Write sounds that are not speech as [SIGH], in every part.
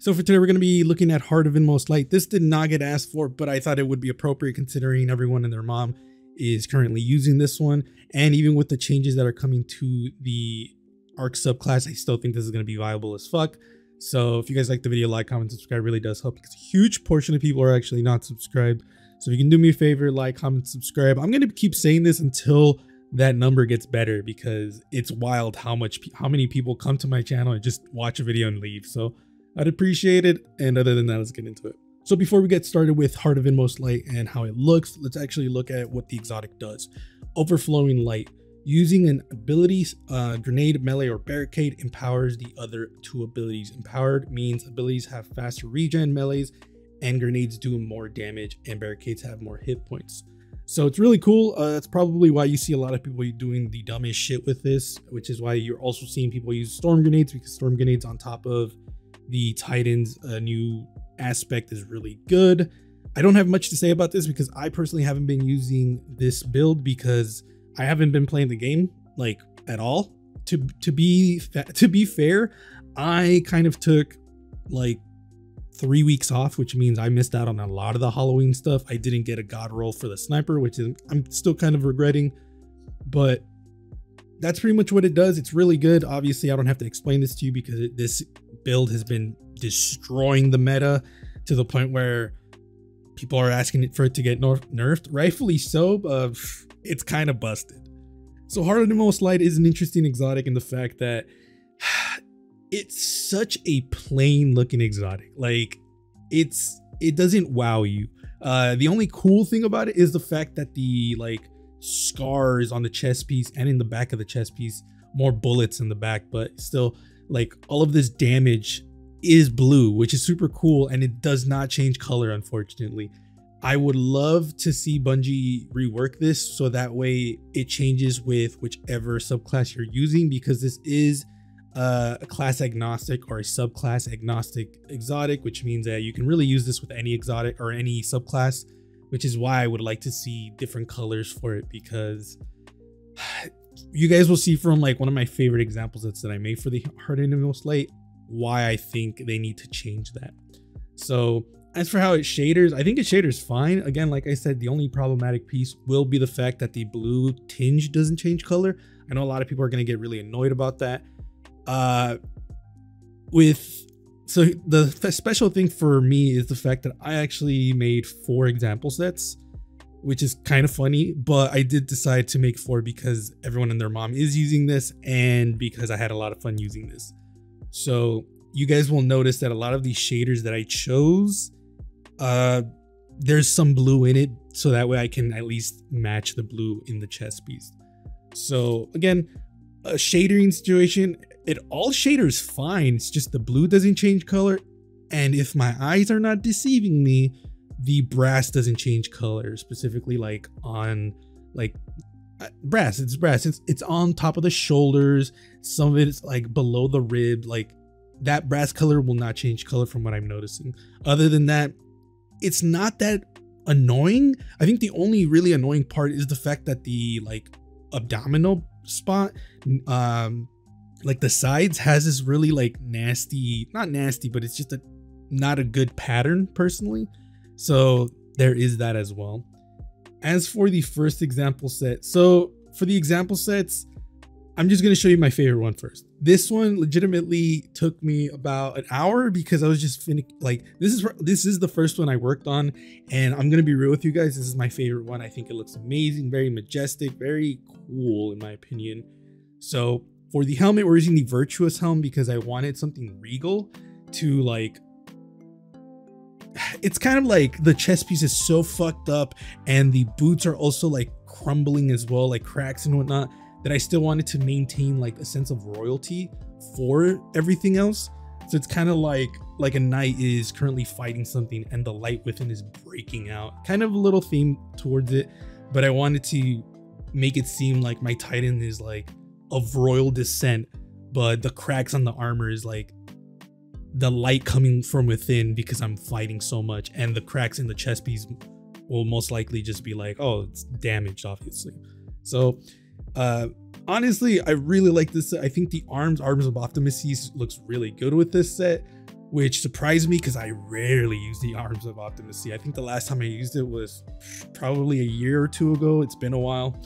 So for today, we're going to be looking at Heart of Inmost Light. This did not get asked for, but I thought it would be appropriate considering everyone and their mom is currently using this one. And even with the changes that are coming to the ARC subclass, I still think this is going to be viable as fuck. So if you guys like the video, like, comment, subscribe really does help because a huge portion of people are actually not subscribed. So if you can do me a favor, like, comment, subscribe. I'm going to keep saying this until that number gets better because it's wild how much how many people come to my channel and just watch a video and leave. So I'd appreciate it. And other than that, let's get into it. So before we get started with Heart of Inmost Light and how it looks, let's actually look at what the exotic does. Overflowing Light. Using an ability, uh, grenade, melee, or barricade empowers the other two abilities. Empowered means abilities have faster regen melees and grenades do more damage and barricades have more hit points. So it's really cool. Uh, that's probably why you see a lot of people doing the dumbest shit with this, which is why you're also seeing people use storm grenades because storm grenades on top of the Titans uh, new aspect is really good. I don't have much to say about this because I personally haven't been using this build because I haven't been playing the game like at all. To to be to be fair, I kind of took like three weeks off, which means I missed out on a lot of the Halloween stuff. I didn't get a god roll for the sniper, which is I'm still kind of regretting, but that's pretty much what it does. It's really good. Obviously, I don't have to explain this to you because it, this build has been destroying the meta to the point where people are asking for it to get nerfed. Rightfully so, but it's kind of busted. So Inmost Light is an interesting exotic in the fact that [SIGHS] it's such a plain looking exotic. Like it's it doesn't wow you. Uh the only cool thing about it is the fact that the like scars on the chest piece and in the back of the chest piece, more bullets in the back, but still like all of this damage is blue, which is super cool and it does not change color unfortunately. I would love to see Bungie rework this so that way it changes with whichever subclass you're using because this is uh, a class agnostic or a subclass agnostic exotic, which means that you can really use this with any exotic or any subclass, which is why I would like to see different colors for it because you guys will see from like one of my favorite examples that's that I made for the of Inmost Light why I think they need to change that. So as for how it shaders, I think it shaders fine. Again, like I said, the only problematic piece will be the fact that the blue tinge doesn't change color. I know a lot of people are going to get really annoyed about that. Uh, with so the special thing for me is the fact that I actually made four example sets which is kind of funny, but I did decide to make four because everyone and their mom is using this and because I had a lot of fun using this. So you guys will notice that a lot of these shaders that I chose, uh, there's some blue in it. So that way I can at least match the blue in the chest piece. So again, a shadering situation, it all shaders fine. It's just the blue doesn't change color. And if my eyes are not deceiving me, the brass doesn't change color specifically like on like uh, brass. It's brass. It's it's on top of the shoulders. Some of it is like below the rib. Like that brass color will not change color from what i'm noticing. Other than that it's not that annoying. I think the only really annoying part is the fact that the like abdominal spot um like the sides has this really like nasty not nasty but it's just a not a good pattern personally so there is that as well. As for the first example set, so for the example sets, I'm just going to show you my favorite one first. This one legitimately took me about an hour because I was just fin like this is this is the first one I worked on and I'm going to be real with you guys this is my favorite one. I think it looks amazing, very majestic, very cool in my opinion. So, for the helmet we're using the Virtuous helm because I wanted something regal to like it's kind of like the chest piece is so fucked up and the boots are also like crumbling as well, like cracks and whatnot, that I still wanted to maintain like a sense of royalty for everything else. So it's kind of like like a knight is currently fighting something and the light within is breaking out. Kind of a little theme towards it, but I wanted to make it seem like my titan is like of royal descent, but the cracks on the armor is like the light coming from within because I'm fighting so much, and the cracks in the chest piece will most likely just be like, oh, it's damaged, obviously. So, uh, honestly, I really like this. I think the arms, Arms of Optimus looks really good with this set. which surprised me because I rarely use the Arms of Optimacy. I think the last time I used it was probably a year or two ago. It's been a while.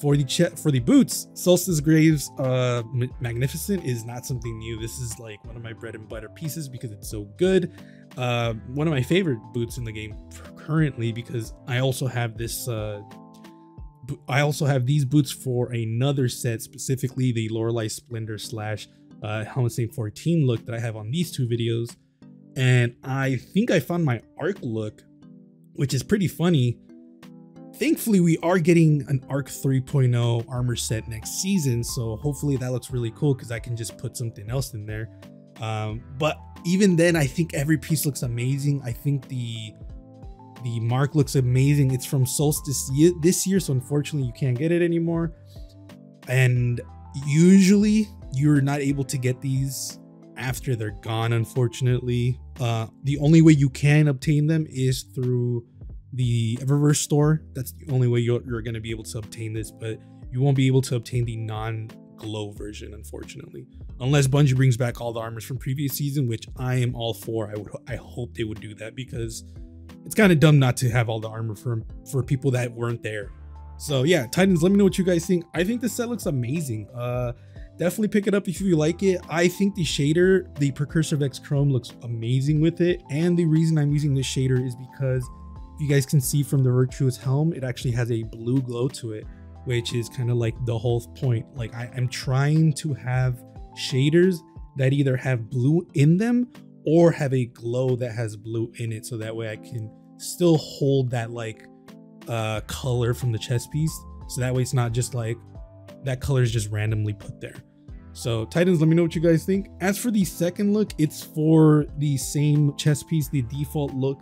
For the for the boots, Solstice Greaves uh, Magnificent is not something new. This is like one of my bread and butter pieces because it's so good. Uh, one of my favorite boots in the game currently because I also have this. Uh, I also have these boots for another set, specifically the Loreley Splendor slash uh, Helm of Saint 14 look that I have on these two videos. And I think I found my arc look, which is pretty funny. Thankfully, we are getting an Arc 3.0 armor set next season, so hopefully that looks really cool because I can just put something else in there. Um, but even then, I think every piece looks amazing. I think the the mark looks amazing. It's from Solstice this year, so unfortunately you can't get it anymore. And usually you're not able to get these after they're gone, unfortunately. Uh, the only way you can obtain them is through the Eververse store. That's the only way you're, you're going to be able to obtain this, but you won't be able to obtain the non glow version, unfortunately. Unless Bungie brings back all the armors from previous season, which I am all for. I would I hope they would do that because it's kind of dumb not to have all the armor for for people that weren't there. So yeah, Titans, let me know what you guys think. I think this set looks amazing. Uh definitely pick it up if you like it. I think the shader, the Precursor Vex Chrome looks amazing with it. And the reason I'm using this shader is because you guys can see from the Virtuous Helm, it actually has a blue glow to it, which is kind of like the whole point. Like I am trying to have shaders that either have blue in them or have a glow that has blue in it. So that way I can still hold that like uh, color from the chest piece. So that way it's not just like that color is just randomly put there. So Titans, let me know what you guys think. As for the second look, it's for the same chest piece, the default look.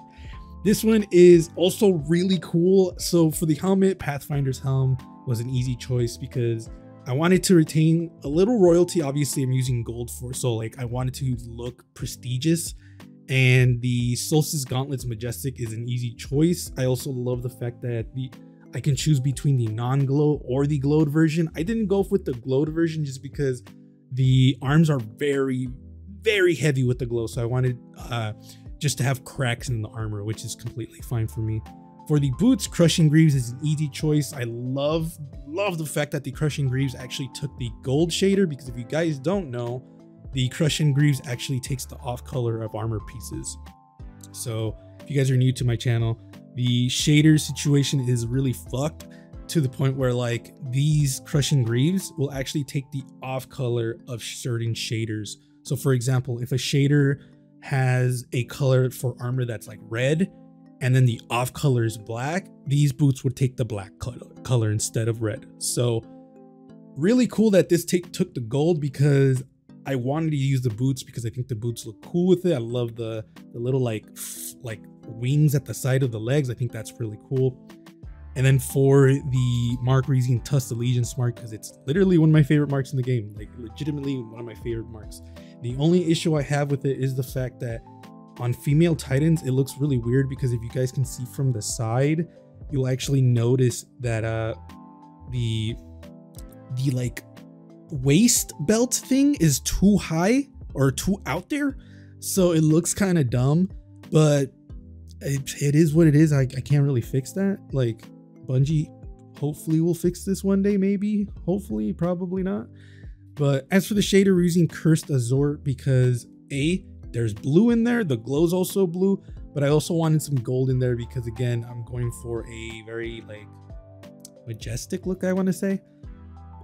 This one is also really cool. So for the helmet, Pathfinder's helm was an easy choice because I wanted to retain a little royalty. Obviously, I'm using gold for, so like I wanted to look prestigious. And the Solstice Gauntlets Majestic is an easy choice. I also love the fact that the I can choose between the non-glow or the glowed version. I didn't go with the glowed version just because the arms are very, very heavy with the glow. So I wanted uh, just to have cracks in the armor, which is completely fine for me. For the boots, Crushing Greaves is an easy choice. I love, love the fact that the Crushing Greaves actually took the gold shader because if you guys don't know, the Crushing Greaves actually takes the off color of armor pieces. So if you guys are new to my channel, the shader situation is really fucked to the point where like these crushing greaves will actually take the off color of certain shaders. So for example, if a shader has a color for armor that's like red and then the off color is black, these boots would take the black color, color instead of red. So really cool that this take took the gold because I wanted to use the boots because I think the boots look cool with it. I love the the little like like wings at the side of the legs. I think that's really cool. And then for the Mark Reason Tusk Allegiance mark, because it's literally one of my favorite marks in the game, like legitimately one of my favorite marks. The only issue I have with it is the fact that on female titans, it looks really weird because if you guys can see from the side, you'll actually notice that uh the the like waist belt thing is too high or too out there. So it looks kind of dumb, but it, it is what it is. I, I can't really fix that. Like Bungie hopefully will fix this one day, maybe. Hopefully, probably not. But as for the shader, we're using Cursed Azure because A, there's blue in there. The glow's also blue, but I also wanted some gold in there because again, I'm going for a very like majestic look, I want to say.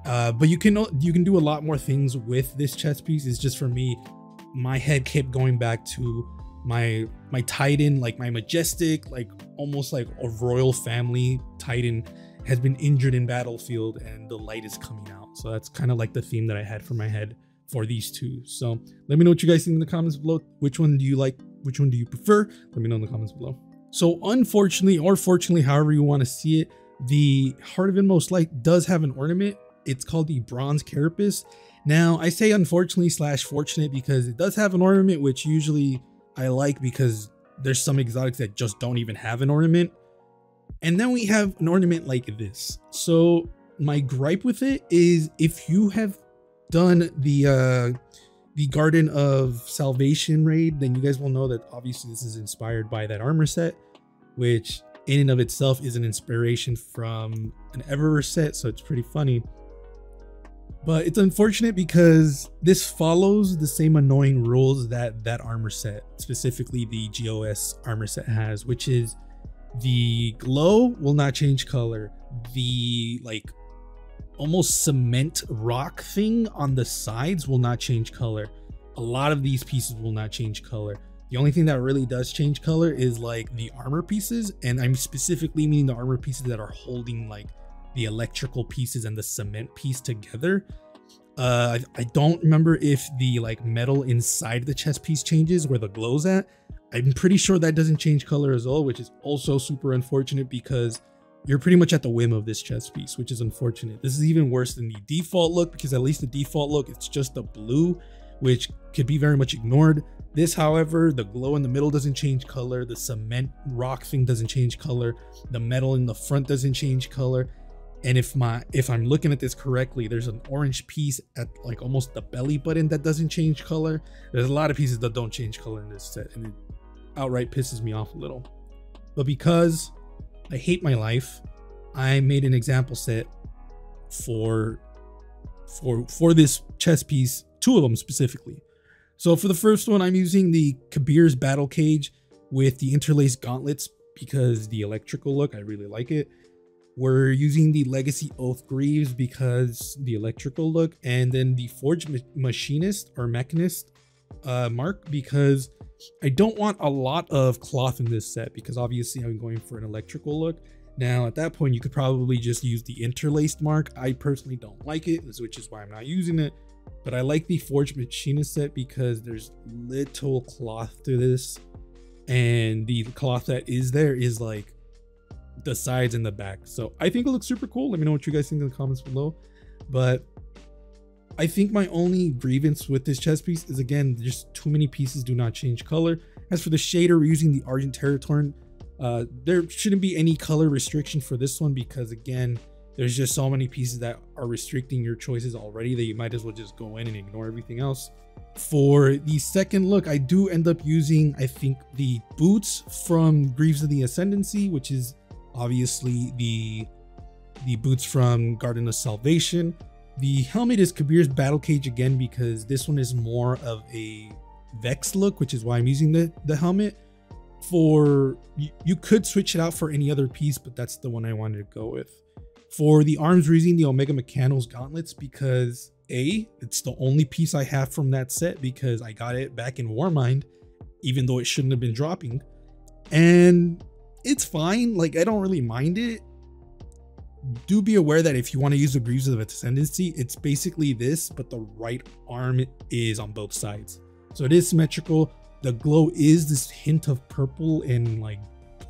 Uh, but you can you can do a lot more things with this chest piece. It's just for me, my head kept going back to my my titan like my majestic like almost like a royal family titan has been injured in battlefield and the light is coming out so that's kind of like the theme that i had for my head for these two. So let me know what you guys think in the comments below. Which one do you like? Which one do you prefer? Let me know in the comments below. So unfortunately or fortunately however you want to see it the heart of inmost light does have an ornament. It's called the bronze carapace. Now i say unfortunately slash fortunate because it does have an ornament which usually I like because there's some exotics that just don't even have an ornament. And then we have an ornament like this. So my gripe with it is if you have done the uh the Garden of Salvation raid, then you guys will know that obviously this is inspired by that armor set, which in and of itself is an inspiration from an Ever set, so it's pretty funny. But it's unfortunate because this follows the same annoying rules that that armor set, specifically the GOS armor set has, which is the glow will not change color. The like almost cement rock thing on the sides will not change color. A lot of these pieces will not change color. The only thing that really does change color is like the armor pieces. And I'm specifically meaning the armor pieces that are holding like the electrical pieces and the cement piece together. Uh, I, I don't remember if the like metal inside the chest piece changes where the glow's at. I'm pretty sure that doesn't change color as well, which is also super unfortunate because you're pretty much at the whim of this chest piece, which is unfortunate. This is even worse than the default look because at least the default look, it's just the blue, which could be very much ignored. This, however, the glow in the middle doesn't change color. The cement rock thing doesn't change color. The metal in the front doesn't change color. And if my if I'm looking at this correctly, there's an orange piece at like almost the belly button that doesn't change color. There's a lot of pieces that don't change color in this set, and it outright pisses me off a little. But because I hate my life, I made an example set for for for this chest piece, two of them specifically. So for the first one, I'm using the Kabr's Battle Cage with the interlaced gauntlets because the electrical look, I really like it. We're using the Legacy Oath Greaves because the electrical look, and then the Forge Machinist or Mechanist uh, mark because I don't want a lot of cloth in this set because obviously I'm going for an electrical look. Now at that point you could probably just use the interlaced mark. I personally don't like it, which is why I'm not using it. But I like the Forge Machinist set because there's little cloth to this. And the cloth that is there is like the sides and the back. So I think it looks super cool. Let me know what you guys think in the comments below. But I think my only grievance with this chest piece is again, just too many pieces do not change color. As for the shader, we're using the Argent Teratorn. Uh, there shouldn't be any color restriction for this one because again, there's just so many pieces that are restricting your choices already that you might as well just go in and ignore everything else. For the second look, I do end up using, I think, the boots from Greaves of the Ascendancy, which is obviously the the boots from Garden of Salvation. The helmet is Kabr's Battle Cage again because this one is more of a Vex look, which is why I'm using the, the helmet. For you, you could switch it out for any other piece, but that's the one I wanted to go with. For the arms, we're using the Omega Mechanos gauntlets because A, it's the only piece I have from that set because I got it back in Warmind, even though it shouldn't have been dropping. And it's fine. Like I don't really mind it. Do be aware that if you want to use the Greaves of Ascendancy, it's basically this, but the right arm is on both sides. So it is symmetrical. The glow is this hint of purple and like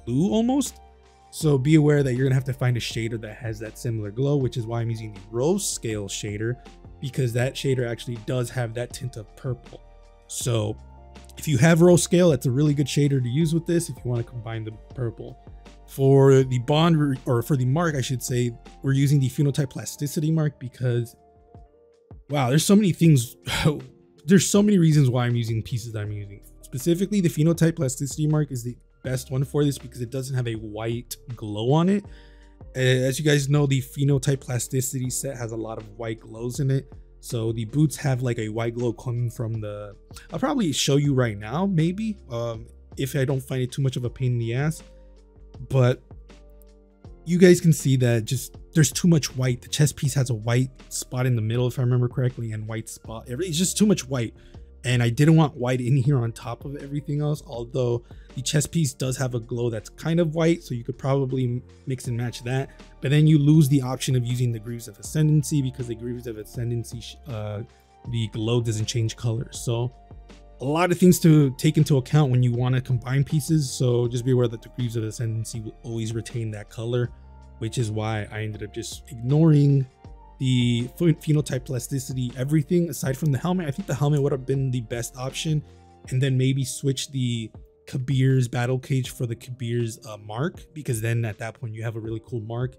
blue almost. So be aware that you're gonna have to find a shader that has that similar glow, which is why I'm using the rose scale shader because that shader actually does have that tint of purple. So if you have rose scale, that's a really good shader to use with this if you want to combine the purple. For the bond, or for the mark, I should say, we're using the phenotype plasticity mark because, wow, there's so many things. [LAUGHS] there's so many reasons why I'm using pieces that I'm using. Specifically, the phenotype plasticity mark is the best one for this because it doesn't have a white glow on it. As you guys know, the phenotype plasticity set has a lot of white glows in it. So the boots have like a white glow coming from the, I'll probably show you right now, maybe, um, if I don't find it too much of a pain in the ass. But you guys can see that just there's too much white. The chest piece has a white spot in the middle, if I remember correctly, and white spot. It's just too much white. And I didn't want white in here on top of everything else, although the chest piece does have a glow that's kind of white, so you could probably mix and match that. But then you lose the option of using the Greaves of Ascendancy because the Greaves of Ascendancy, uh, the glow doesn't change color. So a lot of things to take into account when you want to combine pieces. So just be aware that the Greaves of Ascendancy will always retain that color, which is why I ended up just ignoring the phenotype plasticity, everything aside from the helmet. I think the helmet would have been the best option and then maybe switch the Kabr's battle cage for the Kabr's uh, mark because then at that point you have a really cool mark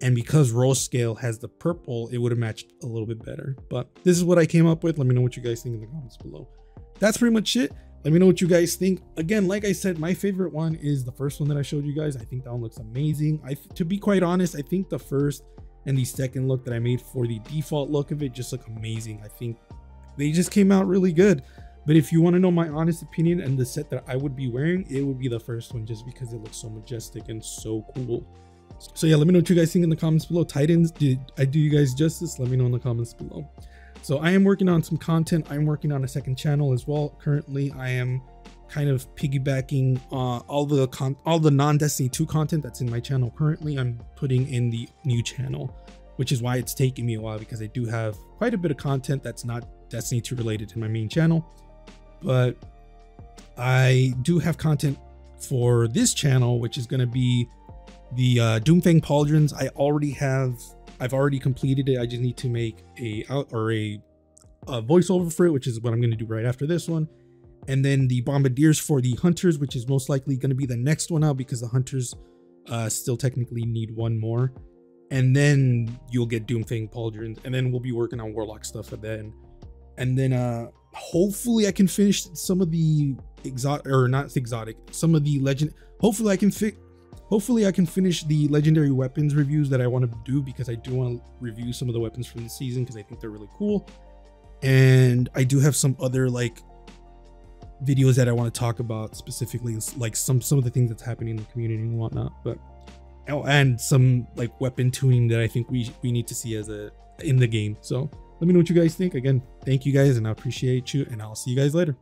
And because Rose Scale has the purple, it would have matched a little bit better. But this is what I came up with. Let me know what you guys think in the comments below. That's pretty much it. Let me know what you guys think. Again, like I said, my favorite one is the first one that I showed you guys. I think that one looks amazing. I, To be quite honest, I think the first and the second look that I made for the default look of it just look amazing. I think they just came out really good. But if you want to know my honest opinion and the set that I would be wearing, it would be the first one just because it looks so majestic and so cool. So yeah, let me know what you guys think in the comments below. Titans, did I do you guys justice? Let me know in the comments below. So I am working on some content. I'm working on a second channel as well. Currently, I am kind of piggybacking uh, all the con all the non-Destiny 2 content that's in my channel currently. I'm putting in the new channel, which is why it's taking me a while because I do have quite a bit of content that's not Destiny 2 related in my main channel. But I do have content for this channel, which is going to be the uh, Doomfang Pauldrons, I already have, I've already completed it. I just need to make a out or a, a voiceover for it, which is what I'm going to do right after this one. And then the Bombardiers for the Hunters, which is most likely going to be the next one out because the Hunters uh, still technically need one more. And then you'll get Doomfang Pauldrons, and then we'll be working on Warlock stuff at then. And then uh hopefully I can finish some of the exotic or not exotic, some of the legend. Hopefully I can fit Hopefully I can finish the legendary weapons reviews that I want to do because I do want to review some of the weapons from the season because I think they're really cool. And I do have some other like videos that I want to talk about specifically like some some of the things that's happening in the community and whatnot. But oh, and some like weapon tuning that I think we we need to see as a in the game. So let me know what you guys think. Again, thank you guys and I appreciate you and I'll see you guys later.